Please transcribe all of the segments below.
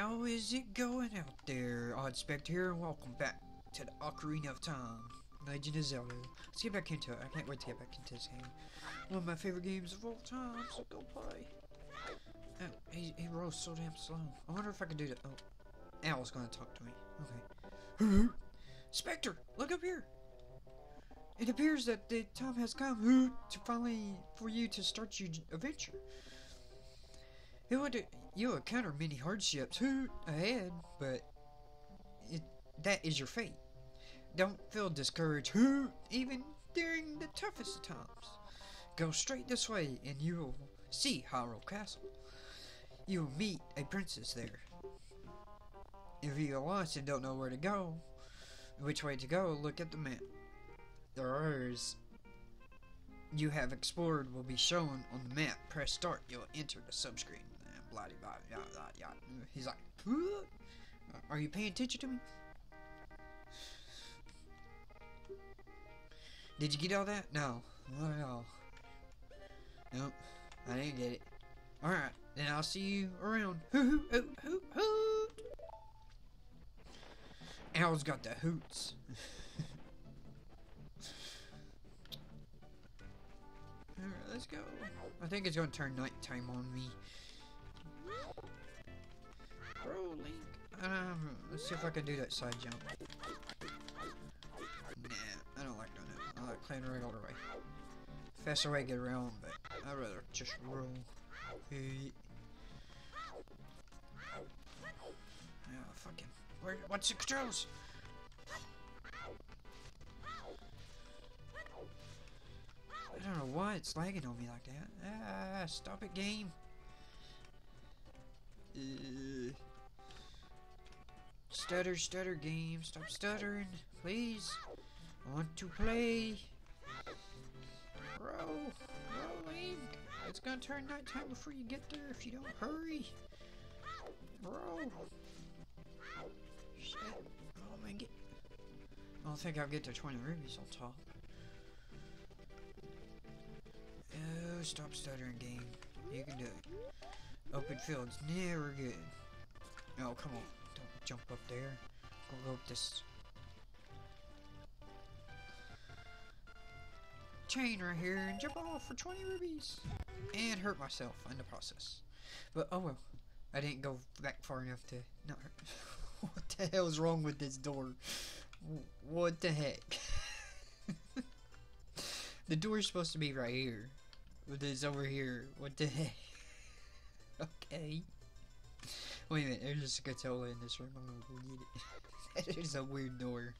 How is it going out there? Odd Specter here, and welcome back to the Ocarina of Time. Legend of Zelda. Let's get back into it. I can't wait to get back into this game. One of my favorite games of all time, so go play. Oh, he, he rolls so damn slow. I wonder if I can do that. Oh, Owl's gonna talk to me. Okay. Spectre, look up here. It appears that the time has come to finally for you to start your adventure. It would you'll encounter many hardships ahead, but it, that is your fate. Don't feel discouraged even during the toughest of times. Go straight this way and you will see Hyrule Castle. You will meet a princess there. If you are lost and don't know where to go, which way to go, look at the map. The areas you have explored will be shown on the map. Press start, you'll enter the subscreen. Blah, blah, blah, blah, blah. He's like, are you paying attention to me? Did you get all that? No, not at all. Nope, I didn't get it. Alright, then I'll see you around. Hoot, hoot, hoot, hoot. Owl's got the hoots. Alright, let's go. I think it's gonna turn nighttime on me. Um, let's see if I can do that side jump. Nah, I don't like doing that. I like playing the way. Faster way to get around, but I'd rather just roll. Hey. Yeah, fucking. Where? What's the controls? I don't know why it's lagging on me like that. Ah, stop it, game. Uh, stutter, stutter game. Stop stuttering, please. I want to play. Bro, rolling. It's gonna turn nighttime before you get there if you don't hurry. Bro. Shit. Oh man, get. I don't think I'll get to 20 rupees on top. Oh, stop stuttering, game. You can do it. Open field's never good. Oh, come on. Jump up there. Go, up this. Chain right here and jump off for 20 rupees. And hurt myself in the process. But, oh well. I didn't go back far enough to not hurt. what the hell is wrong with this door? What the heck? the door's supposed to be right here. But it's over here. What the heck? okay. Wait a minute, there's a Skulltula in this room. I'm gonna go get it. that is a weird door.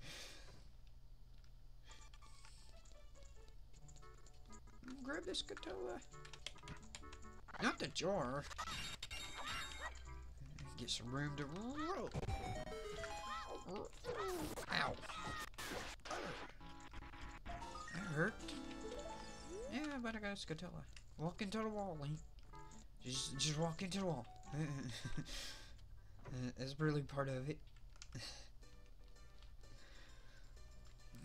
Grab this Skulltula. Not the jar. Get some room to roll. Ow. That hurt. Yeah, but I got a Skulltula. Walk into the wall, Link. Just, just walk into the wall. Uh, That's really part of it.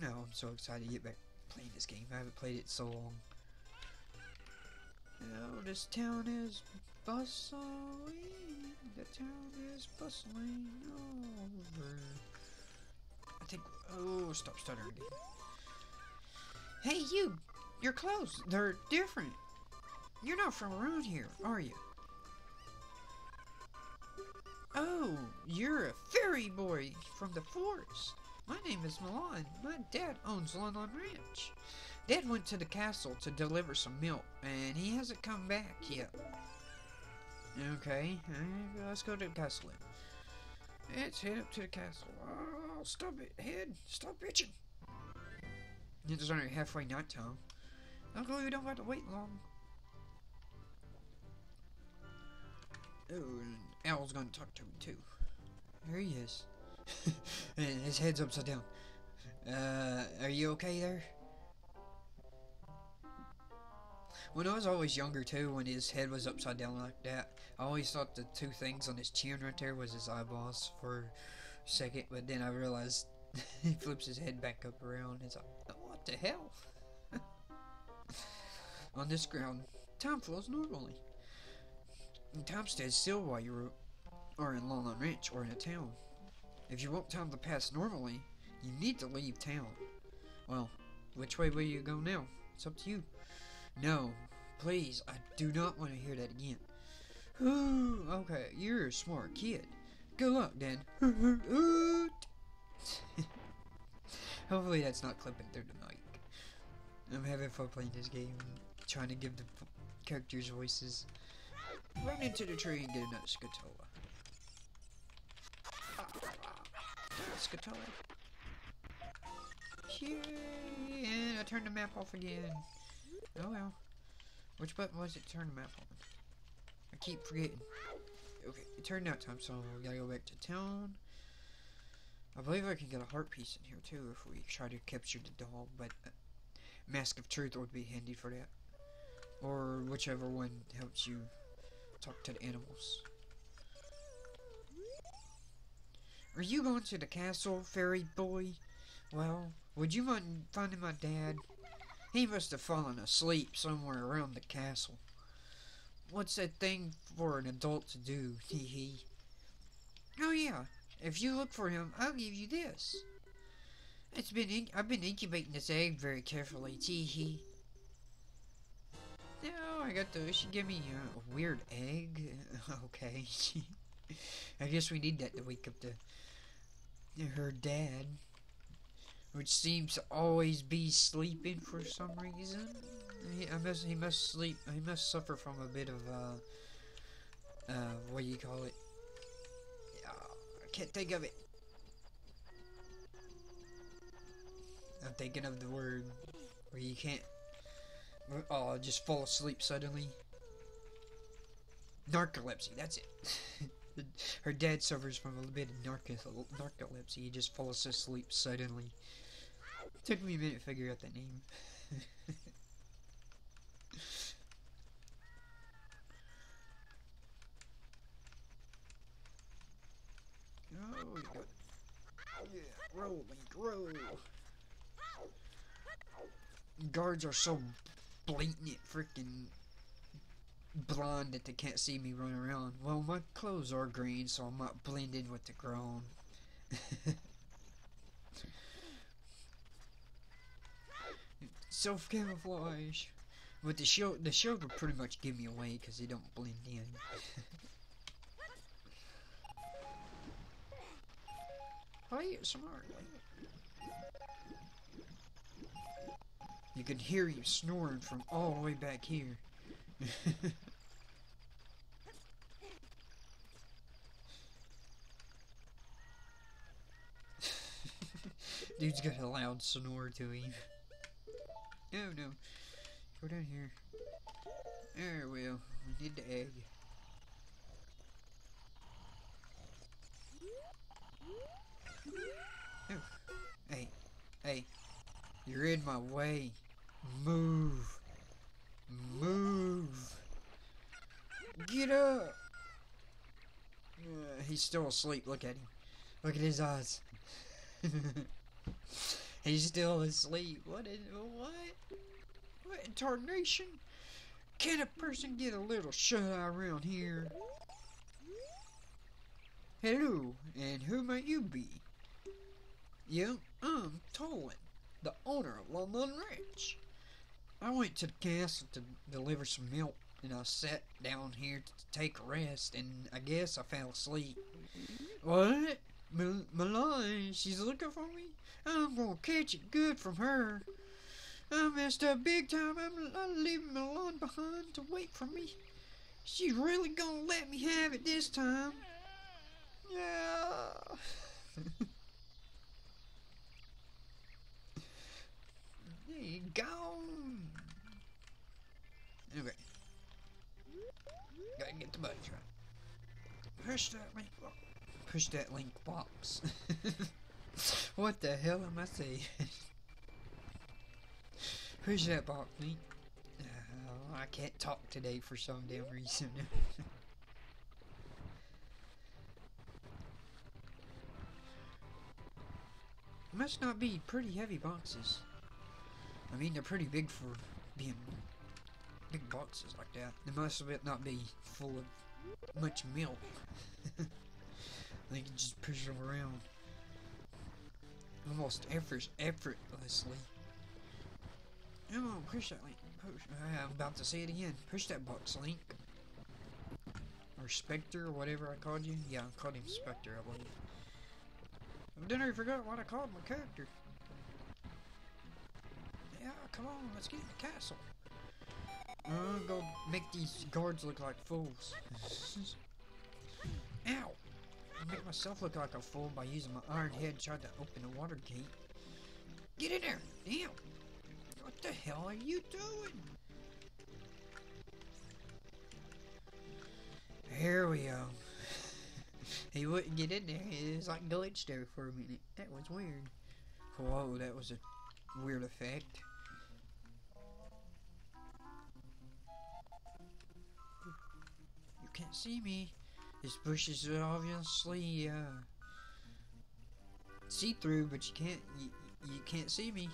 no, I'm so excited to get back playing this game. I haven't played it so long. Oh, this town is bustling. The town is bustling over. I think. Oh, stop stuttering. Hey, you! Your clothes, they're different. You're not from around here, are you? Oh, you're a fairy boy from the forest. My name is Malon. My dad owns Lon Lon Ranch. Dad went to the castle to deliver some milk, and he hasn't come back yet. Okay, uh, let's go to the castle. Let's head up to the castle. Oh, stop it, head. Stop bitching. It's only halfway night time. Luckily, we don't have to wait long. Oh, Owl's gonna talk to me too. There he is. his head's upside down. Uh, are you okay there? When I was always younger too, when his head was upside down like that, I always thought the two things on his chin right there was his eyeballs for a second, but then I realized he flips his head back up around. It's like, what the hell? on this ground, time flows normally. And time still while you are in Lon Lon Ranch or in a town. If you want time to pass normally, you need to leave town. Well, which way will you go now? It's up to you. No, please, I do not want to hear that again. Okay, you're a smart kid. Good luck, then. Hopefully that's not clipping through the mic. I'm having fun playing this game, trying to give the characters voices. Run into the tree and get another. Skulltula. Yay! And I turned the map off again. Oh well. Which button was it to turn the map on? I keep forgetting. Okay, it turned out time, so we gotta go back to town. I believe I can get a heart piece in here too if we try to capture the dog, but uh, Mask of Truth would be handy for that. Or whichever one helps you to the animals. Are you going to the castle, fairy boy? Well, would you mind finding my dad? He must have fallen asleep somewhere around the castle. What's that thing for an adult to do? Hee hee. Oh yeah, if you look for him, I'll give you this. It's been I've been incubating this egg very carefully. Tee hee. No, I got the. She gave me a weird egg. okay. I guess we need that to wake up the her dad, which seems to always be sleeping for some reason. He, I must. He must sleep. He must suffer from a bit of uh. Uh, what do you call it? Uh, I can't think of it. I'm thinking of the word where you can't. Oh, I just fall asleep suddenly. Narcolepsy. That's it. Her dad suffers from a bit of narco- narcolepsy. He just falls asleep suddenly. Took me a minute to figure out that name. oh. Yeah, roll, Link. Guards are so blatant, freaking blonde that they can't see me run around. Well, my clothes are green, so I'm not blended with the grown. Self camouflage. But the shield, the shield will pretty much give me away because they don't blend in. Play it smartly. You can hear you snoring from all the way back here. Dude's got a loud snore to him. No, no. Go down here. There we go. We need the egg. Oh. Hey. Hey. You're in my way. Move. Move. Get up. Uh, he's still asleep. Look at him. Look at his eyes. he's still asleep. What is what? What in tarnation? Can a person get a little shut eye around here? Hello, and who might you be? Yep, I'm Talon, the owner of Lon Lon Ranch. I went to the castle to deliver some milk, and I sat down here to take a rest, and I guess I fell asleep. What? M- she's looking for me? I'm gonna catch it good from her. I messed up big time. I'm, I'm leaving Malon behind to wait for me. She's really gonna let me have it this time. Yeah. there you go. Okay. Gotta get the buttons right. Push that link box. Push that link box. what the hell am I saying? Push that box, link. Oh, uh, I can't talk today for some damn reason. Must not be pretty heavy boxes. I mean, they're pretty big for being big boxes like that. They must of it not be full of much milk. You can just push them around. Almost effort effortlessly. Come on, push that link. Push. I'm about to say it again. Push that box, Link. Or Spectre, or whatever I called you. Yeah, I called him Spectre, I believe. Then I forgot what I called my character. Yeah, come on, let's get in the castle. I'm gonna go make these guards look like fools. Ow! I make myself look like a fool by using my iron head trying to open the water gate. Get in there! Damn! What the hell are you doing? Here we go. he wouldn't get in there. It was like glitched there for a minute. That was weird. Whoa, that was a weird effect. See me. This bush is obviously uh, see-through, but you can't you, you can't see me.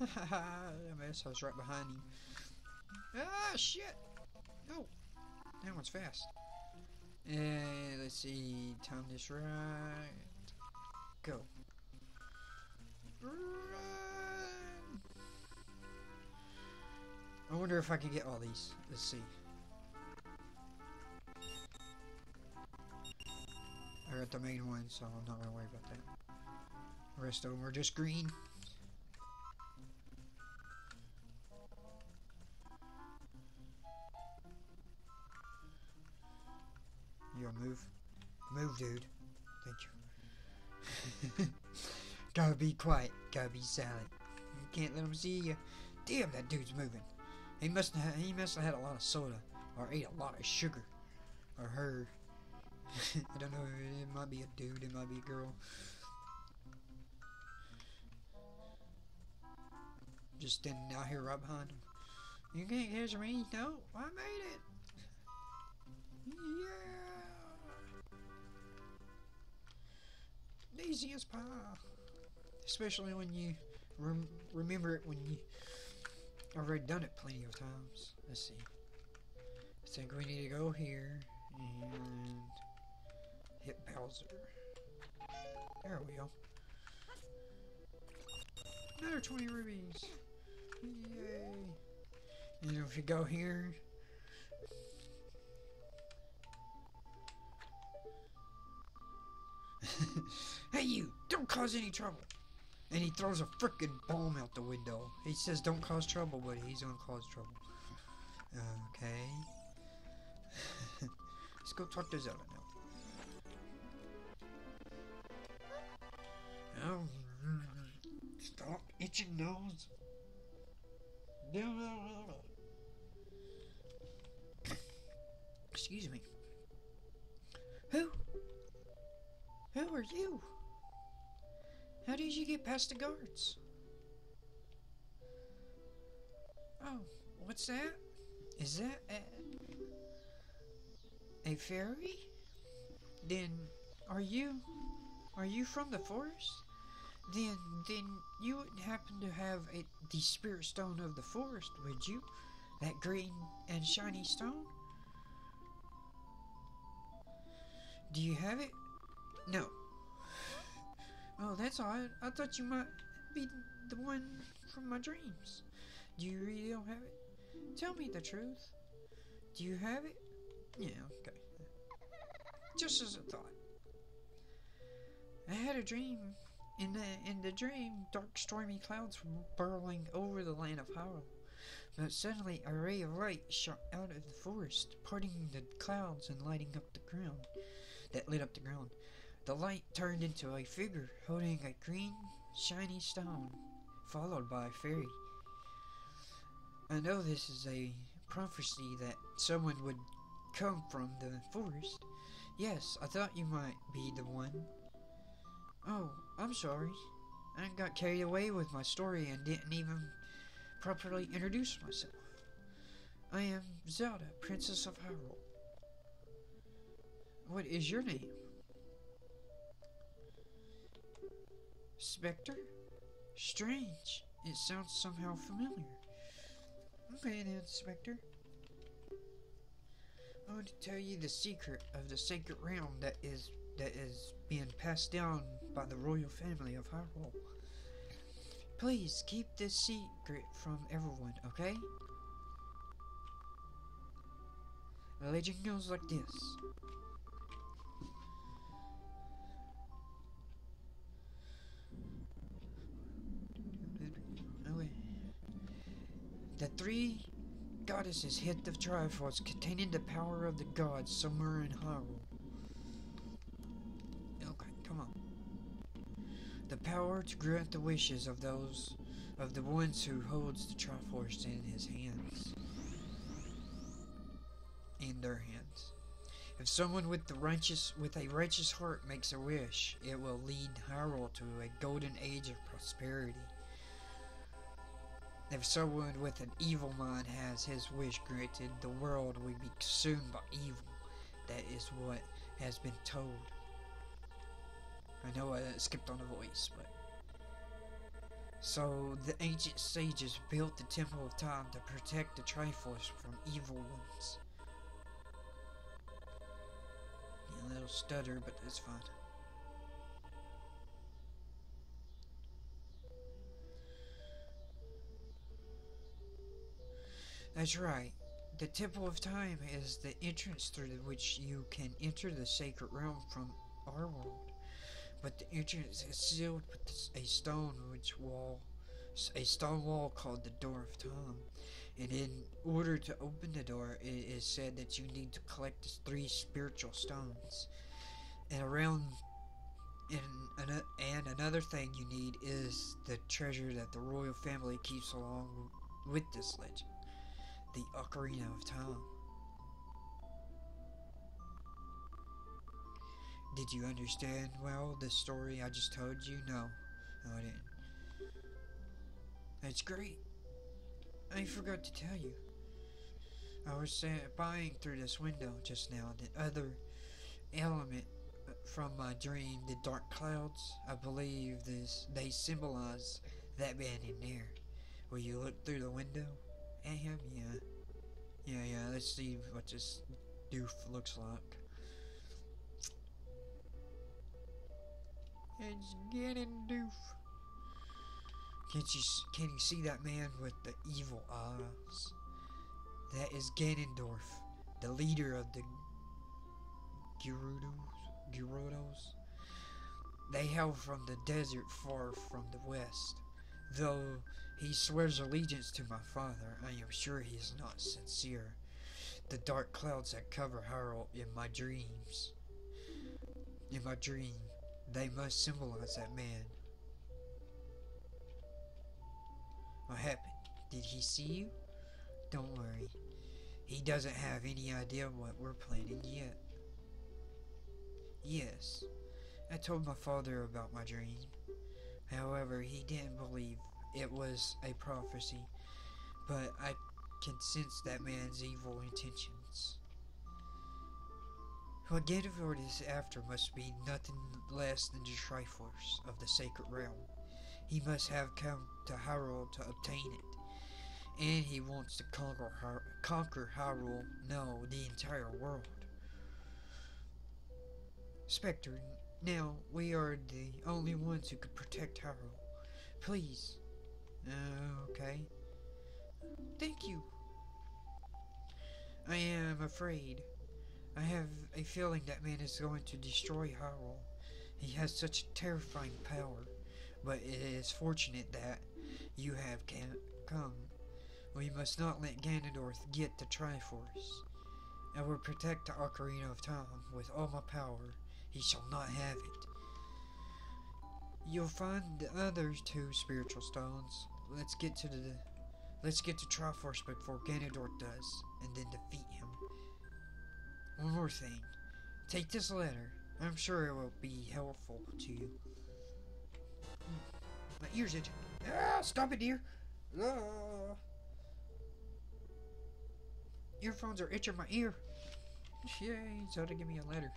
Dumbass, I was right behind him. Ah, shit! No! That one's fast. And let's see, time this right. Go. Run! I wonder if I can get all these. Let's see. I got the main one, so I'm not gonna worry about that. The rest of them are just green. You gonna move? Move, dude. Thank you. Gotta be quiet. Gotta be silent. You can't let him see you. Damn, that dude's moving. He must have. He must have had a lot of soda, or ate a lot of sugar, or her. I don't know. It might be a dude. It might be a girl. Just standing out here right behind him. You can't catch me. No, I made it. Yeah. Easy as pie. Especially when you rem remember it when you already done it plenty of times. Let's see. I think we need to go here and hit Bowser. There we go. Another 20 rupees. Yay. And if you go here, hey you, don't cause any trouble. And he throws a frickin' bomb out the window. He says don't cause trouble, but he's gonna cause trouble. Okay. Let's go talk to Zelda now. Oh, stop itching nose. No, no, no, no. Excuse me. Who? Who are you? How did you get past the guards? Oh, what's that? Is that a, a fairy? Then, are you, are you from the forest? Then, then you wouldn't happen to have a, the spirit stone of the forest, would you? That green and shiny stone? Do you have it? No. Oh, that's odd. I thought you might be the one from my dreams. Do you really don't have it? Tell me the truth. Do you have it? Yeah, okay. Just as a thought. I had a dream. In the in the dream, dark stormy clouds were burrowing over the land of Hyrule. But suddenly a ray of light shot out of the forest, parting the clouds and lighting up the ground. That lit up the ground. The light turned into a figure holding a green, shiny stone, followed by a fairy. I know this is a prophecy that someone would come from the forest. Yes, I thought you might be the one. Oh, I'm sorry. I got carried away with my story and didn't even properly introduce myself. I am Zelda, Princess of Hyrule. What is your name? Spectre? Strange. It sounds somehow familiar. Okay then, Spectre. I want to tell you the secret of the sacred realm that is that is being passed down by the royal family of Hyrule. Please keep this secret from everyone, okay? The legend goes like this. The three goddesses hid the Triforce containing the power of the gods somewhere in Hyrule. Okay, come on. The power to grant the wishes of those of the ones who holds the Triforce in his hands. In their hands. If someone with the righteous with a righteous heart makes a wish, it will lead Hyrule to a golden age of prosperity. If someone with an evil mind has his wish granted, the world will be consumed by evil. That is what has been told. I know I skipped on the voice, but. So, the ancient sages built the Temple of Time to protect the Triforce from evil ones. A little stutter, but that's fine. That's right. The Temple of Time is the entrance through which you can enter the sacred realm from our world. But the entrance is sealed with a stone which wall, a stone wall called the Door of Time. And in order to open the door, it is said that you need to collect three spiritual stones. And around, and, and another thing you need is the treasure that the royal family keeps along with this legend the Ocarina of Time. Did you understand well the story I just told you? No. No, I didn't. That's great. I forgot to tell you. I was buying through this window just now. The other element uh, from my dream, the dark clouds, I believe this they symbolize that man in there. Will you look through the window? Yeah. Yeah, yeah, let's see what this doof looks like. It's getting doof. Can't you, can you see that man with the evil eyes? That is Ganondorf, the leader of the Gerudos. Gerudos. They hail from the desert far from the west. Though he swears allegiance to my father, I am sure he is not sincere. The dark clouds that cover Hyrule in my dreams. In my dream, they must symbolize that man. What happened? Did he see you? Don't worry. He doesn't have any idea what we're planning yet. Yes, I told my father about my dream. However, he didn't believe it was a prophecy, but I can sense that man's evil intentions. What Ganondorf is after must be nothing less than the Triforce of the Sacred Realm. He must have come to Hyrule to obtain it, and he wants to conquer, Hy conquer Hyrule, no, the entire world. Spectre, now we are the only ones who could protect Hyrule. Please, uh, okay. Thank you. I am afraid. I have a feeling that man is going to destroy Hyrule. He has such terrifying power, but it is fortunate that you have come. We must not let Ganondorf get the Triforce. I will protect the Ocarina of Time with all my power. He shall not have it. You'll find the other two spiritual stones. Let's get to the let's get to Triforce before Ganondorf does, and then defeat him. One more thing. Take this letter. I'm sure it will be helpful to you. My ears itch. Ah, stop it, dear. Ah. Earphones are itching my ear. Yay, Zelda, give me a letter.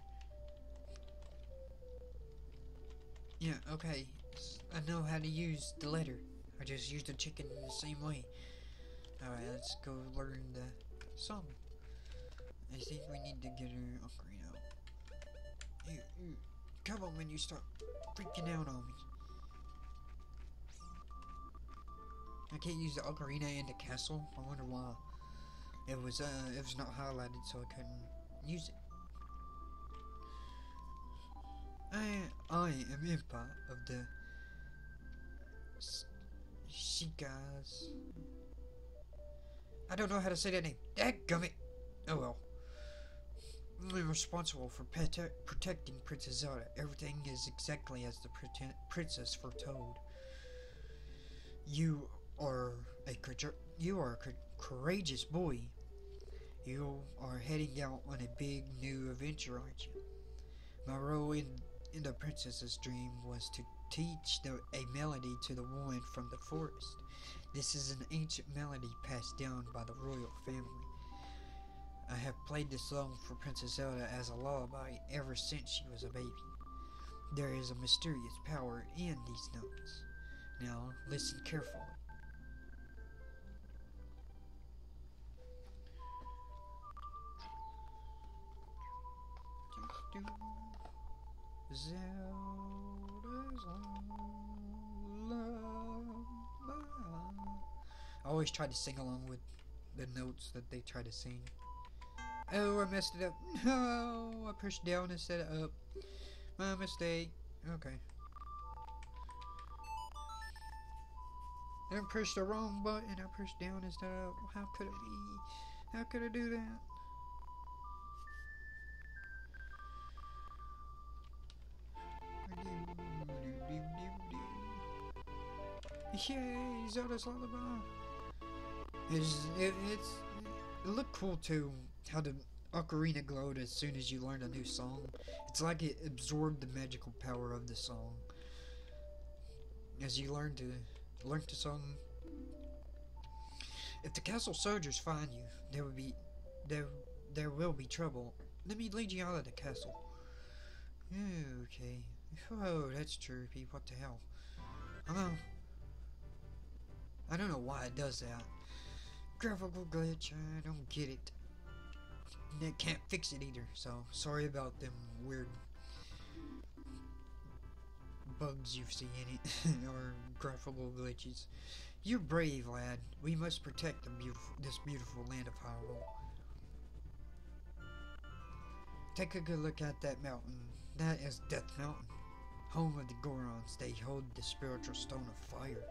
Yeah, okay. I know how to use the letter. I just use the chicken in the same way. Alright, let's go learn the song. I think we need to get our ocarina out. You, come on when you start freaking out on me. I can't use the ocarina in the castle. I wonder why. It was uh, it was not highlighted, so I couldn't use it. I I am Impa of the Shikas. I don't know how to say that name. Dadgummit! Oh well. I'm responsible for prote protecting Princess Zelda. Everything is exactly as the princess foretold. You are a you are a courageous boy. You are heading out on a big new adventure, aren't you? My role in in the princess's dream was to teach the, a melody to the woman from the forest. This is an ancient melody passed down by the royal family. I have played this song for Princess Zelda as a lullaby ever since she was a baby. There is a mysterious power in these notes. Now, listen carefully. Zelda's I always try to sing along with the notes that they try to sing. Oh, I messed it up. No, I pushed down instead of up. My mistake. Okay. I pushed the wrong button. I pushed down instead of up. How could it be? How could I do that? Yay, Zelda's Lullaby! It's, it, it's, it looked cool too, how the ocarina glowed as soon as you learned a new song. It's like it absorbed the magical power of the song. As you learn to learn the song. If the castle soldiers find you, there will be there there will be trouble. Let me lead you out of the castle. Okay. Oh, that's chirpy. What the hell? Hello. I don't know why it does that. Graphical glitch, I don't get it. They can't fix it either, so sorry about them weird bugs you see in it, or graphical glitches. You're brave, lad. We must protect the beautiful, this beautiful land of Hyrule. Take a good look at that mountain. That is Death Mountain, home of the Gorons. They hold the spiritual stone of fire.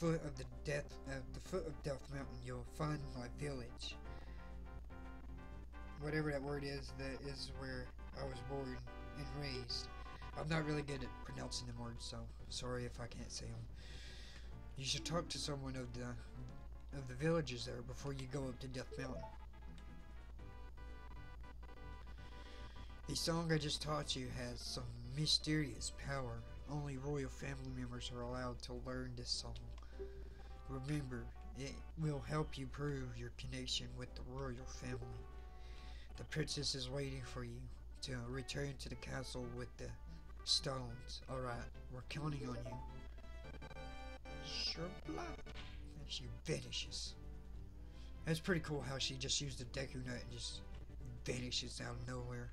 Foot of the death at the foot of Death Mountain you'll find my village. Whatever that word is, that is where I was born and raised. I'm not really good at pronouncing the words, so sorry if I can't say them. You should talk to someone of the of the villages there before you go up to Death Mountain. The song I just taught you has some mysterious power. Only royal family members are allowed to learn this song. Remember, it will help you prove your connection with the royal family. The princess is waiting for you to return to the castle with the stones. Alright, we're counting on you. Sure And she vanishes. That's pretty cool how she just used the Deku Nut and just vanishes out of nowhere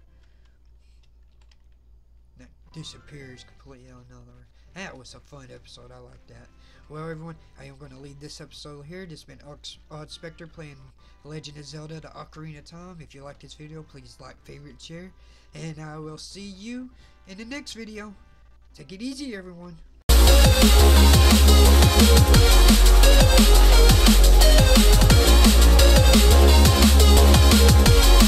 that disappears completely out of nowhere. That was a fun episode. I like that. Well, everyone, I am going to leave this episode here. This has been Odd Specter playing Legend of Zelda The Ocarina of Time. If you like this video, please like, favorite, share. And I will see you in the next video. Take it easy, everyone. We'll be right back.